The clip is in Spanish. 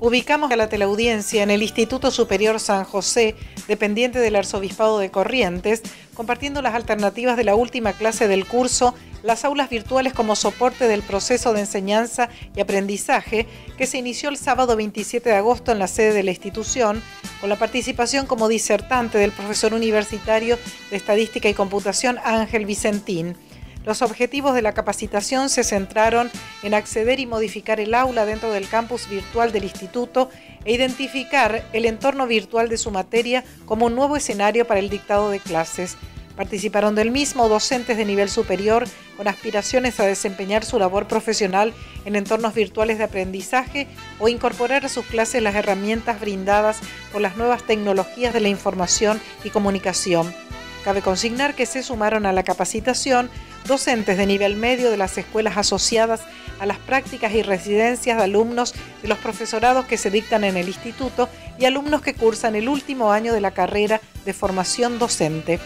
ubicamos a la teleaudiencia en el Instituto Superior San José, dependiente del Arzobispado de Corrientes, compartiendo las alternativas de la última clase del curso las aulas virtuales como soporte del proceso de enseñanza y aprendizaje que se inició el sábado 27 de agosto en la sede de la institución, con la participación como disertante del profesor universitario de Estadística y Computación Ángel Vicentín. Los objetivos de la capacitación se centraron en acceder y modificar el aula dentro del campus virtual del instituto e identificar el entorno virtual de su materia como un nuevo escenario para el dictado de clases. Participaron del mismo docentes de nivel superior con aspiraciones a desempeñar su labor profesional en entornos virtuales de aprendizaje o incorporar a sus clases las herramientas brindadas por las nuevas tecnologías de la información y comunicación. Cabe consignar que se sumaron a la capacitación docentes de nivel medio de las escuelas asociadas a las prácticas y residencias de alumnos de los profesorados que se dictan en el instituto y alumnos que cursan el último año de la carrera de formación docente.